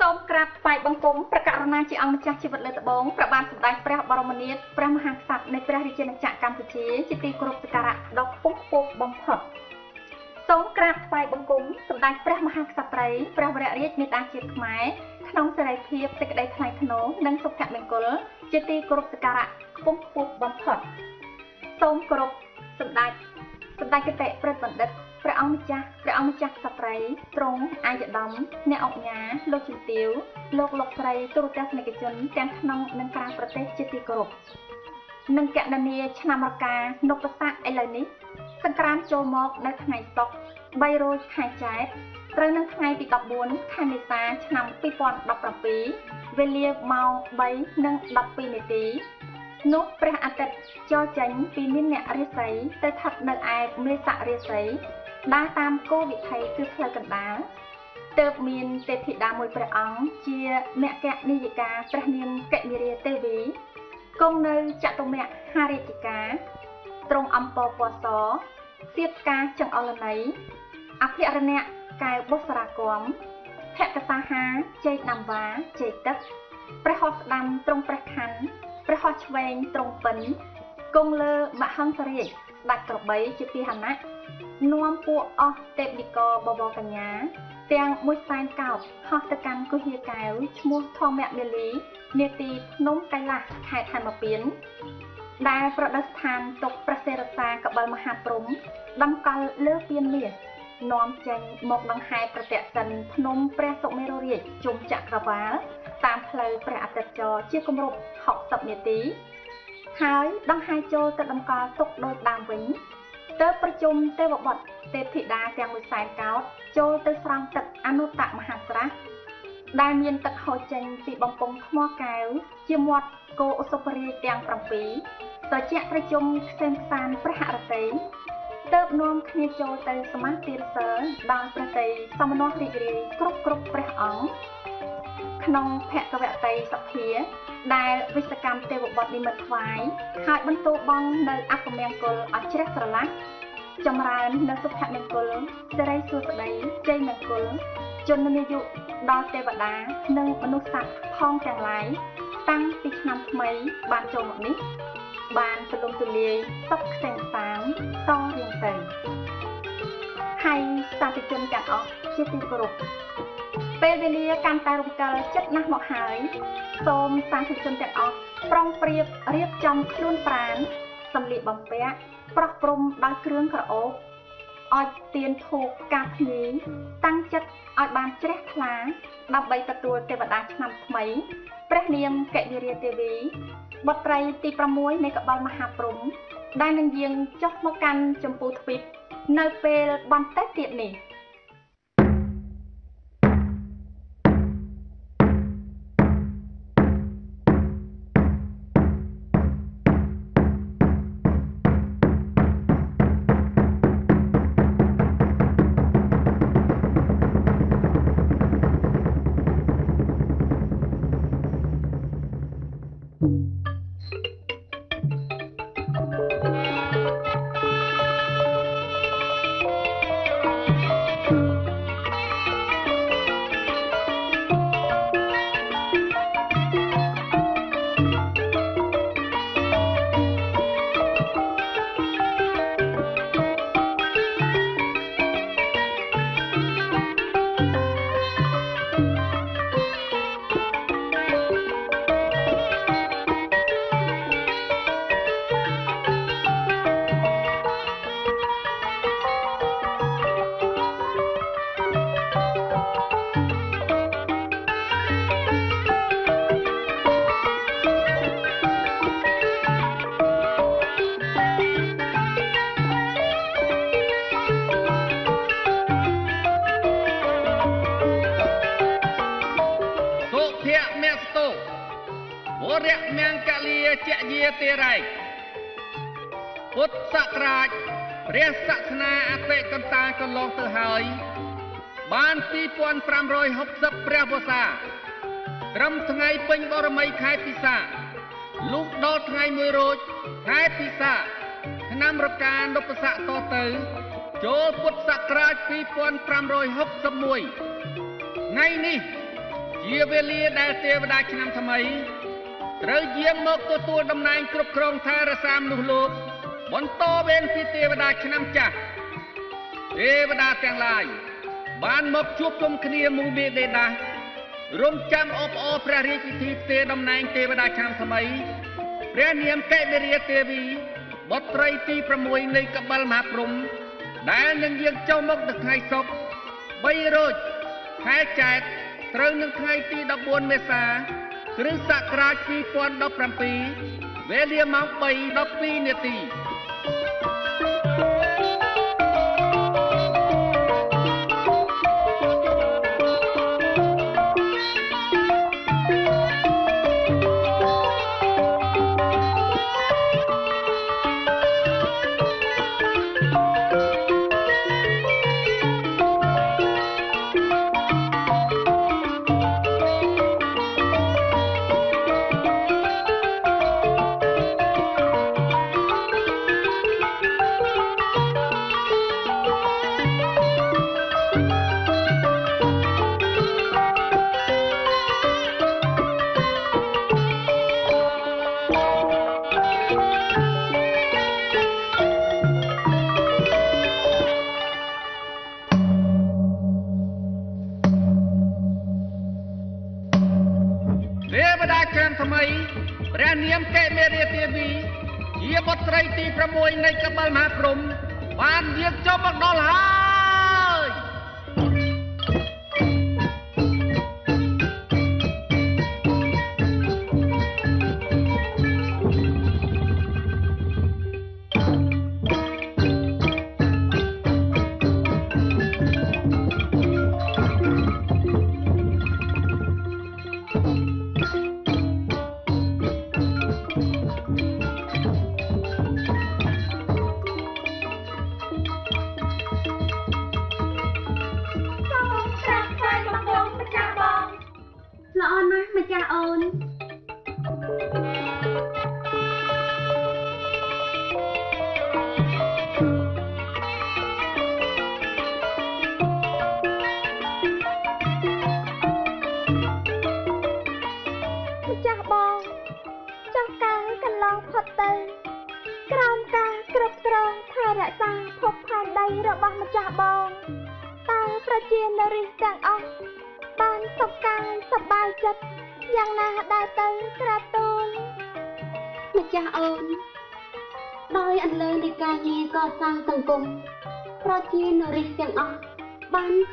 សូមក្រាបថ្វាយបង្គំព្រះករុណាជាអង្គម្ចាស់ជីវិតលើត្បូងព្រះបាទសម្ដេចព្រះបរមនាថព្រះមហាក្សត្រនៃព្រះរាជាណាចក្រកម្ពុជាជាទីគោរពសក្ការៈដ៏ខ្ពង់ខ្ពស់បំផុតសូមក្រាបថ្វាយបង្គំសម្ដេចព្រះមហាក្សត្រីព្រះវររាជមេតាជាតិខ្មែរក្នុងសេរីភាពសេចក្តីថ្លៃថ្នូរនិងសុភមង្គលជាទីគោរពសក្ការៈខ្ពង់ខ្ពស់បំផុតសូមគោរពសម្ដេចសម្ដេចគតិព្រឹទ្ធបណ្ឌិត ព្រះអង្គម្ចាស់ព្រះអង្គម្ចាស់ក្សត្រីទ្រង់អាយដាមអ្នកអង្គញាលោកជំទាវលោកលោកស្រីទូរទស្សនិកជនទាំងក្នុងនិងក្រៅប្រទេសជាទីគោរពនិងកណនីឆ្នាំរកានុបស័កឥឡូវនេះសង្គ្រាមចូលមកនៅថ្ងៃសុក្រ3រោចខែចែកត្រូវនៅថ្ងៃទី14ខែមេសាឆ្នាំ2017វេលាម៉ោង3:12នាទីនោះព្រះអាទិត្យចរចេញពីមានអ្នករាសីទៅស្ថិតនៅឯមេស័ករាសី ដើរតាមគោលវិថីគឺផ្លូវកណ្ដាលទើបមានទេពធីតាមួយព្រះអង្គជាមគ្គនាយិកាព្រះនាមកិមិរាទេវីគង់នៅចតុមៈហារាជិកាត្រង់អំពរពណ៌សសៀតផ្កាចង្អុលន័យអភិរណៈកែវបុស្រាគមភកសាហាជ័យដាំវ៉ាជ័យទឹកព្រះហស្តស្ដាំត្រង់ព្រះខ័ណ្ឌព្រះហស្តឆ្វេងត្រង់ពិនគង់លើមហង្សរាជស្ដេចក្របីជាពាហនៈ នាំពួកអស់ទេពនិកបវរកញ្ញា ទាំងមួយសែនកោបហោះទៅកាន់គុហាកែវឈ្មោះធម្មមាលីនាទីភ្នំកៃឡាសខេត្តហនុមានដែលប្រដិស្ថានទុកព្រះសេរសាកបិលមហាព្រំតម្កល់លើពៀនមាសនាំចេញមកដង្ហែប្រតិសិនភ្នំព្រះសុមេរុរាជជុំចក្រវាលតាមផ្លូវព្រះអាទិត្យចរជាគម្រប់60នាទី ហើយដង្ហែចូលទៅតម្កល់ទុកដោយដើមវិញ ទើបប្រជុំទេវបុត្រទេពធីតាទាំងមួយសែនកោតចូលទៅស្រង់ទឹកអនុត្តមហាស្រះដែលមានទឹកហូរចេញពីបំពង់ថ្មកែវជាមាត់គោឧសភរាជទាំង7ត្រជាក់ប្រជុំខ្សែខ្សានព្រះហរតីទើបនាំគ្នាចូលទៅសមាទានសើដល់ព្រះតីសមណោះរីករាយគ្រប់គ្រប់ព្រះអង្គក្នុងភគវតីសភា ដែលវិស្វកម្មទេវបុត្រនិមិត្តថ្វាយហើយបន្ទោបងនៅអពមង្គលឲ្យជ្រះស្រឡះ ចម្រើននៅសុភមង្គលសិរីសួស្តីជ័យមង្គលជននាយុដល់ទេវតា និងមនុស្សសត្វផងទាំងឡាយតាំងពីឆ្នាំថ្មីបានចូលមកនេះបានទូលំទូលាយសុខខ្សែសាងតរៀងទៅហើយសាធុជនទាំងអស់ជាទីគោរពពេលវេលាកាន់តែរំកិលចិត្តណាស់មកហើយសូមសាធុជនទាំងអស់ប្រុងប្រៀបរៀបចំខ្លួនប្រាណសម្លៀកបំពាក់ ប្រោះព្រំដោយគ្រឿងក្រអូបឲ្យទៀនធូបកាភ្ញីតាំងចិត្តឲ្យបានជ្រះថ្លា ដើម្បីទទួលទេវតាឆ្នាំថ្មីព្រះនាមកិវិរិយទេវីបុត្រីទី6នៃកបលមហាព្រំ ដែលនឹងយាងចុះមកកាន់ចម្ពោះទ្វីបនៅពេលបន្តិចទៀតនេះ ព្រះសាសនាអតិកន្តាកន្លងទៅហើយ បាន2560ព្រះវស្សាត្រឹមថ្ងៃពេញបរមីខែពិសាលុះដល់ថ្ងៃ1រោចខែពិសាឆ្នាំរកានុបស័កតទៅចូលពុទ្ធសករាជ2561ថ្ងៃនេះ ជាវេលាដែលទេវតាឆ្នាំថ្មីត្រូវយាងមកទទួលតំណែងគ្រប់គ្រងថែរក្សាមនុស្សលោក បន្តវេនពីទេវតាឆ្នាំចាស់ទេវតាទាំងឡាយបានមកជួបជុំគ្នាមូមេដេដារំចាំអបអរព្រះរាជពិធីផ្ទេរតំណែងទេវតាឆ្នាំថ្មីព្រះនាមកេមេរាទេវីបុត្រីទី6នៃកបិលមហាព្រំ ដែលនឹងយាងចូលមកនៅថ្ងៃសុក្រ3រោចខែចែកត្រូវនឹងថ្ងៃទី14មេសាគ្រិស្តសករាជ2017វេលាម៉ោង3:12នាទីទេ 6នៃកបិលមហាព្រំបានយាងចុះមកដល់ហើយ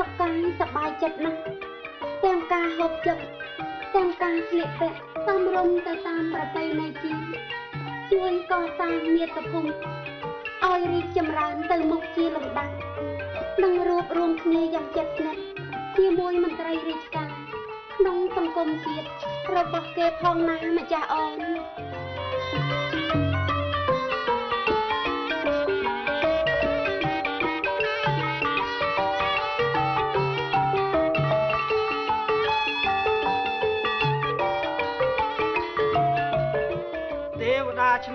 សុខកាយសប្បាយចិត្តណាស់ទាំងការហូបចុកទាំងការស្លៀកពាក់សមរម្យទៅតាមប្រពៃណីជាតិជួយកសាងមាតុភូមិឲ្យរីកចម្រើនទៅមុខជាលំដាប់និងរួបរวมគ្នាយ៉ាងជិតស្និទ្ធជាមួយមន្ត្រីរាជការក្នុងសង្គមជាតិរបស់គេផងណាម្ចាស់អូន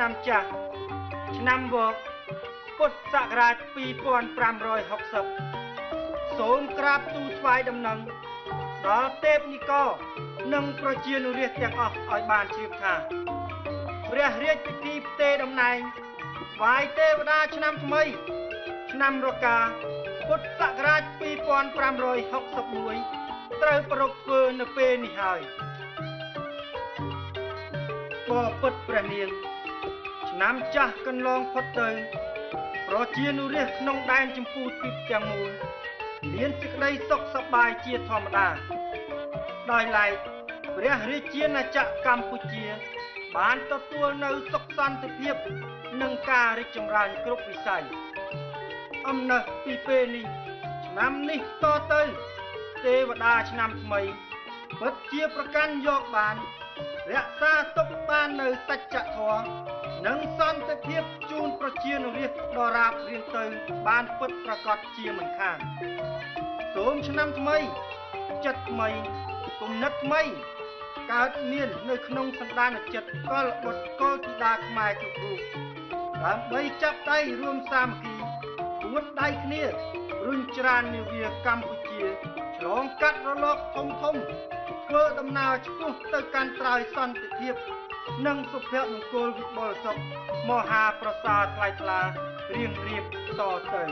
ឆ្នាំចាស់ឆ្នាំវកពុទ្ធសករាជ2560សូមក្រាបទូលថ្វាយដំណឹងដល់ទេពនិករនិងប្រជានុរាស្ត្រទាំងអស់ឲ្យបានជ្រាបថាព្រះរាជពិធីផ្ទេរតំណែងថ្វាយទេវតាឆ្នាំថ្មី ឆ្នាំរកាពុទ្ធសករាជ2561ត្រូវប្រពធ្វើនៅពេលនេះហើយបបិទ្ធព្រះនាង ឆ្នាំចាស់កន្លងផុតទៅប្រជានុរាស្ត្រក្នុងដែនចម្ពូទ្វីបទាំងមូលមានសេចក្តីសុខសប្បាយជាធម្មតាដោយឡែកព្រះរាជាណាចក្រកម្ពុជា បានទទួលនៅសុខសន្តិភាព និងការរីកចម្រើនគ្រប់វិស័យអំណះពីពេលនេះឆ្នាំនេះតទៅ ទេវតាឆ្នាំថ្មីពិតជាប្រកាន់យកបានរក្សាទុកបាននៅសច្ចធម៌ និងសន្តិភាពជូនប្រជានុរាស្ត្រដរាបរៀងទៅ បានពិតប្រកបជាមិនខានសូមឆ្នាំថ្មី ចិត្តថ្មីគំនិតថ្មី កើតមាននៅក្នុងសន្តានចិត្តកលបុត្រកលធីតាខ្មែរគ្រប់រូបដើម្បីចាប់ដៃរួមសាមគ្គីពួតដៃគ្នារុញច្រាននាវាកម្ពុជាឆ្លងកាត់រលកធំធំធ្វើដំណើរឆ្ពោះទៅកាន់ត្រើយសន្តិភាព និងសុភមង្គលវិបុលសុខមហាប្រសាថ្លៃថ្លារៀងរៀបតទៅ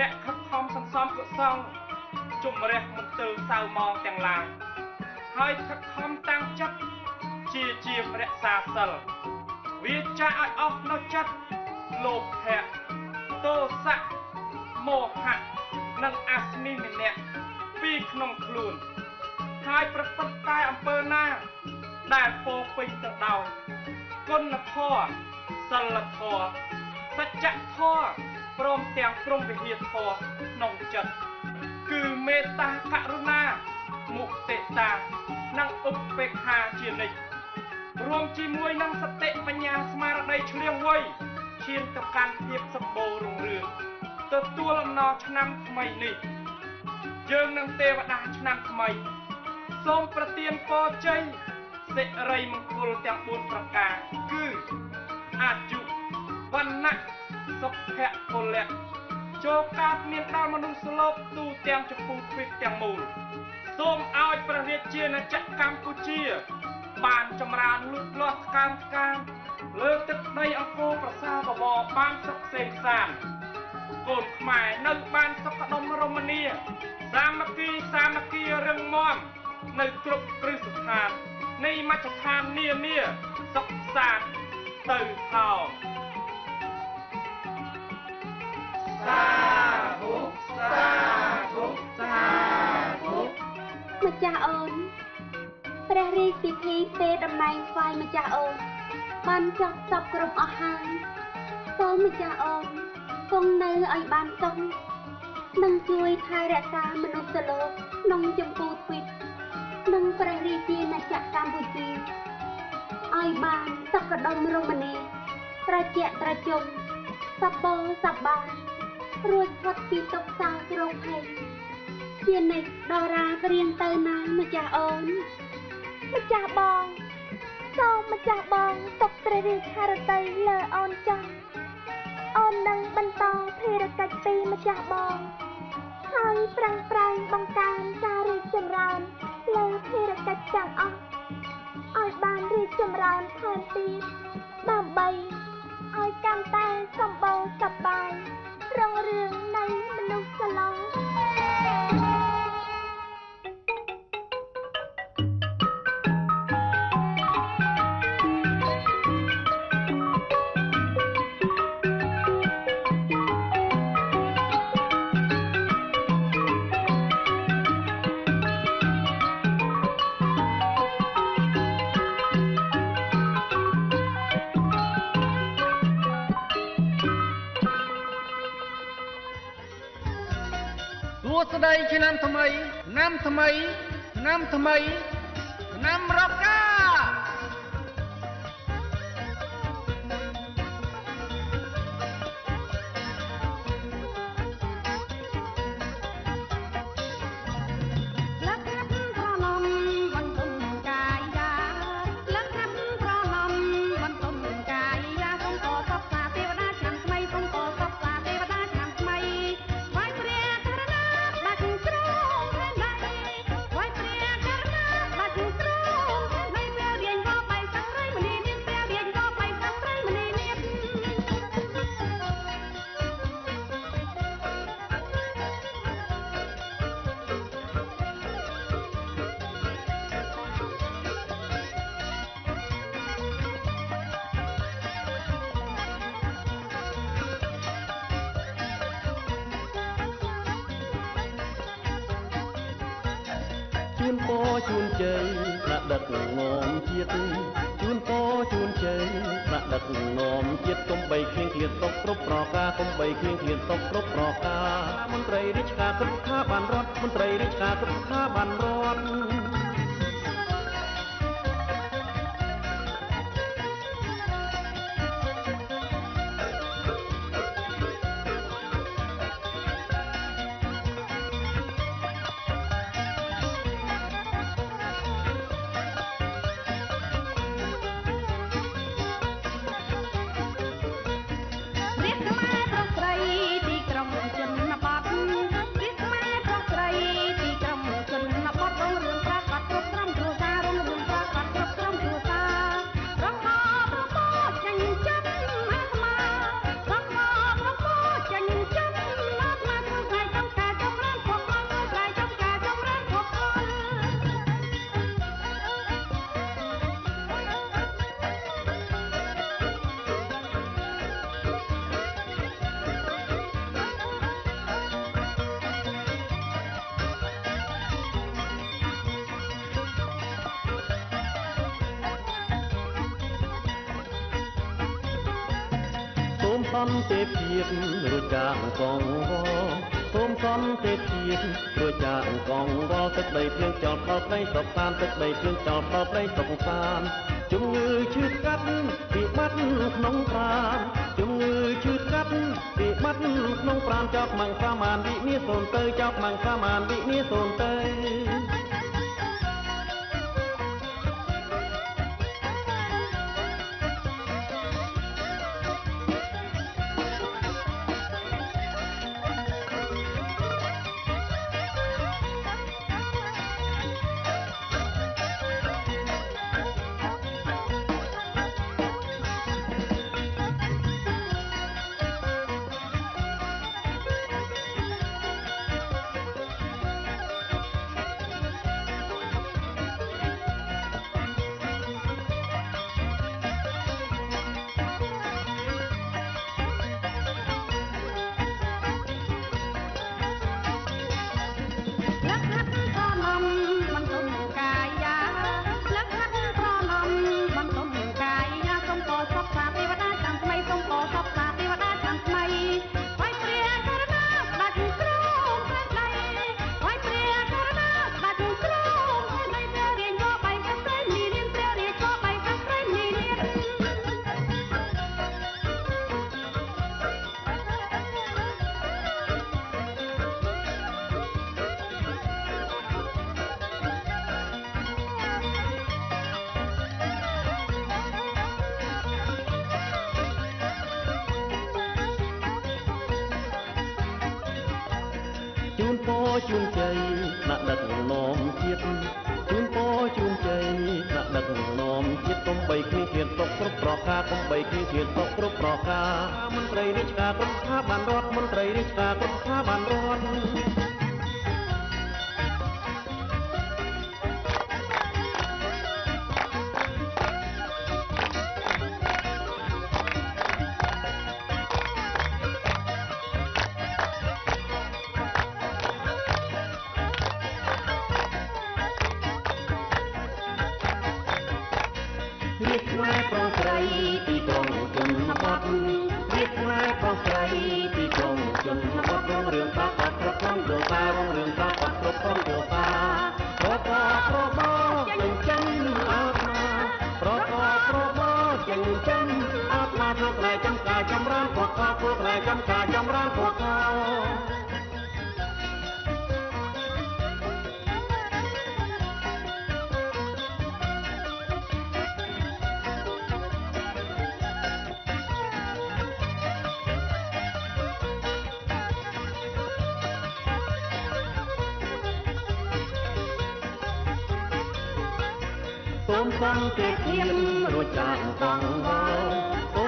អ្នកខិតខំសន្សំកុសលជំរះមន្ទិលសៅមងទាំងឡាយហើយខិតខំតាំងចិត្តជាជារក្សាសិលវាចាឲ្យអស់នៅចិត្តលោភៈទោសៈមោហៈនិងអស្មិម្នាក់ពីក្នុងខ្លួនហើយប្រព្រឹត្តតែអំពើណា ដែលពោរពេញទៅដោយគុណធម៌សិលធម៌សច្ចធម៌ ព្រមទាំងព្រមវិហារធម៌ក្នុងចិត្តគឺមេត្តាករុណាមុទិតានិងឧបេក្ខាជានិច្ចរួមជាមួយនឹងសតិបញ្ញាស្មារតីឆ្លៀងវៃឈានទៅកាន់ភាពសម្បូររុងរឿងទទួលអំណរឆ្នាំថ្មីនេះ យើងនឹងទេវតាឆ្នាំថ្មី សូមប្រទានពរជ័យសិរីមង្គលទាំង4ប្រការគឺអាយុវណ្ណៈ សុភៈពលៈចូលកើតមានដល់មនុស្សលោកទូទាំងចម្ពោះទ្វីបទាំងមូលសូមឲ្យព្រះរាជាណាចក្រកម្ពុជា បានចម្រើនលូតលាស់ថ្កើងថ្កាងលើទឹកដីអង្គរប្រសាបវរបានសុខសេសានកូនខ្មែរនៅបានសុខដុមរមនាសាមគ្គីសាមគ្គីរឹងមាំនៅគ្រប់គ្រឹះស្ថាននៃមជ្ឈដ្ឋាននានាសុខសាន្តទៅហោ ម្ចាស់អូនព្រះរាជពិធីទេតំណែងថ្វាយម្ចាស់អូនបានចប់សពគ្រប់អស់ហើយសូមម្ចាស់អូនគង់នៅឲ្យបានសុខនិងជួយថែរក្សាមនុស្សលោកក្នុងចម្ពោះទ្វីបនិងព្រះរាជាណាចក្រកម្ពុជាឲ្យបានសុខដុមរមនាត្រជាក់ត្រជុំសប្បុរសប្បាយរួចផុ តពីទុក្ខសោករោគភ័យជានិច្ចដរាក្រៀងទៅណាម្ចាស់អូនម្ចាស់បងសូមម្ចាស់បងទុកព្រះរាជហឫទ័យលើអូនចោះអូននឹងបន្តភារកិច្ចពីម្ចាស់បងហើយប្រឹងប្រែងបង្កើនការរីកចម្រើនលើភារកិច្ចទាំងអស់ឲ្យបានរីកចម្រើនថែមទៀតដើម្បីឲ្យកាន់តែសម្បូរសប្បាយ រុងរឿងនៃមនុស្សស្លងសួ ស្តីឆ្នាំថ្មី ឆ្នាំថ្មី ឆ្នាំថ្មី នពរជូនជ័យដាក់ដឹកនាំជាតិជូនពរជូនជ័យដាក់ដឹកនាំជាតិកុំបីឃ្លៀងឃ្លានຕົកគ្រប់ប្រការកុំបីឃ្លៀងឃ្លានຕົកគ្រប់ប្រការមន្ត្រីរាជការគ្រប់ស្ថាប័នរដ្ឋមន្ត្រីរាជការគ្រប់ស្ថាប័នរដ្ឋ សូមសន្តិភាពរួចចាកកងវល់សូមសន្តិភាពរួចចាកកងវល់ទឹកដីភ្លៀងចោលផលព្រៃសុខសានទឹកដីភ្លៀងចោលផលព្រៃសុខសានជំងឺឈឺស្កាត់ពីបាត់ក្នុងប្រាណជំងឺឈឺស្កាត់ពីបាត់ក្នុងប្រាណចោកម៉ាំងសាមានវិនាសូនទៅចោកម៉ាំងសាមានវិនាសូនទៅ ជូនជ័យដាក់ដឹកនាំជាតិជូនពរជូនជ័យដាក់ដឹកនាំជាតិកុំបីគ្លៀងគ្លៀនຕົកគ្រប់ប្រការកុំបីគ្លៀងគ្លៀនຕົកគ្រប់ប្រការមន្ត្រីរាជការគ្រប់ស្ថាប័នរដ្ឋមន្ត្រីរាជការគ្រប់ស្ថាប័នរដ្ឋ ធ្វើស្រែចំការចម្រើនពួកកោសូមសន្តិភាពរួចចាកកងវល់សូ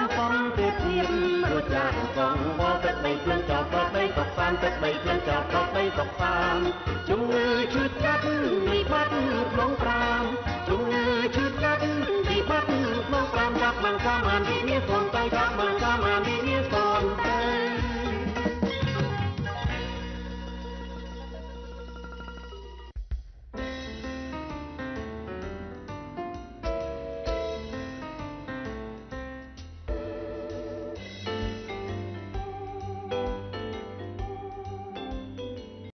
មសន្តិភាព រួចចាកងវល់ទឹកបីខ្លួនចោលប្របីសុខសានទឹកបីខ្លួនចោលប្របីសុខសានជំងឺឈឺកាត់វិបត្តិក្នុងប្រាំជំងឺឈឺកាត់វិបត្តិក្នុងប្រាំដាក់បង្កាមអានវិមានខ្លួនតៃដាក់បង្កាមអានវិ